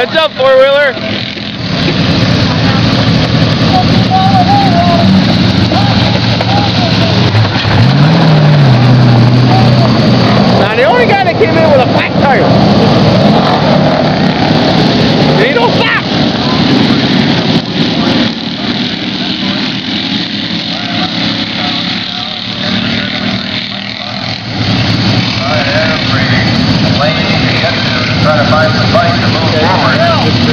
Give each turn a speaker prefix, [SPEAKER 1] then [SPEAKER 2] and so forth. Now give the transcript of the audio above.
[SPEAKER 1] Heads up, four wheeler. Now the only guy that came in with a flat tire. like to move forward.